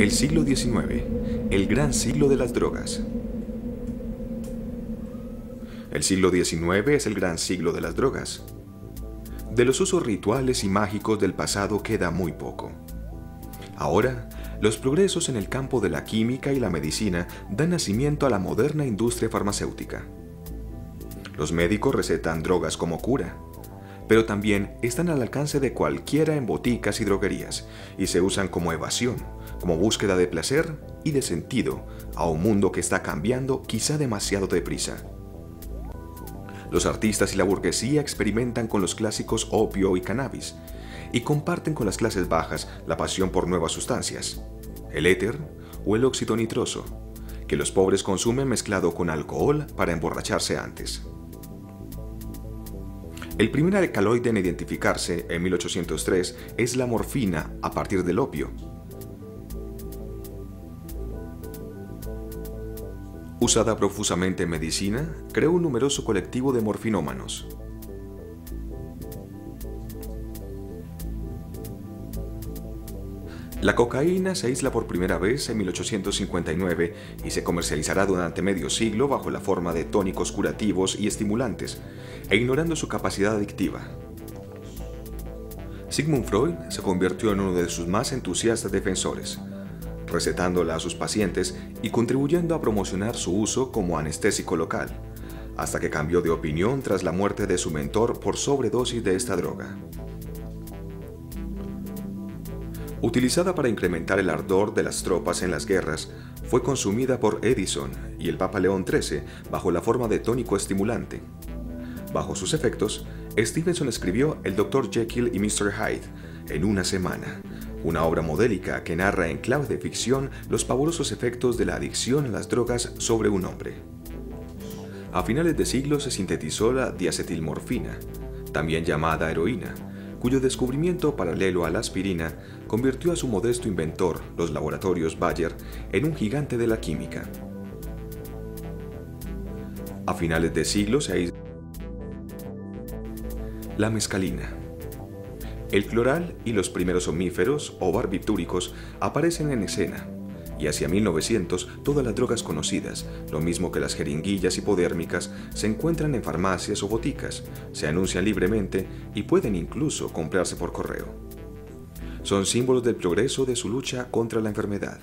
El siglo XIX, el gran siglo de las drogas. El siglo XIX es el gran siglo de las drogas. De los usos rituales y mágicos del pasado queda muy poco. Ahora, los progresos en el campo de la química y la medicina dan nacimiento a la moderna industria farmacéutica. Los médicos recetan drogas como cura, pero también están al alcance de cualquiera en boticas y droguerías y se usan como evasión, como búsqueda de placer y de sentido a un mundo que está cambiando quizá demasiado deprisa. Los artistas y la burguesía experimentan con los clásicos opio y cannabis y comparten con las clases bajas la pasión por nuevas sustancias, el éter o el óxido nitroso, que los pobres consumen mezclado con alcohol para emborracharse antes. El primer alcaloide en identificarse en 1803 es la morfina a partir del opio. Usada profusamente en medicina, creó un numeroso colectivo de morfinómanos. La cocaína se aísla por primera vez en 1859 y se comercializará durante medio siglo bajo la forma de tónicos curativos y estimulantes, e ignorando su capacidad adictiva. Sigmund Freud se convirtió en uno de sus más entusiastas defensores, recetándola a sus pacientes y contribuyendo a promocionar su uso como anestésico local, hasta que cambió de opinión tras la muerte de su mentor por sobredosis de esta droga. Utilizada para incrementar el ardor de las tropas en las guerras, fue consumida por Edison y el Papa León XIII bajo la forma de tónico estimulante. Bajo sus efectos, Stevenson escribió El Dr. Jekyll y Mr. Hyde en una semana, una obra modélica que narra en clave de ficción los pavorosos efectos de la adicción a las drogas sobre un hombre. A finales de siglo se sintetizó la diacetilmorfina, también llamada heroína, cuyo descubrimiento paralelo a la aspirina convirtió a su modesto inventor, los laboratorios Bayer, en un gigante de la química. A finales de siglo se la mescalina. El cloral y los primeros omníferos o barbitúricos aparecen en escena, y hacia 1900 todas las drogas conocidas, lo mismo que las jeringuillas hipodérmicas, se encuentran en farmacias o boticas, se anuncian libremente y pueden incluso comprarse por correo. Son símbolos del progreso de su lucha contra la enfermedad.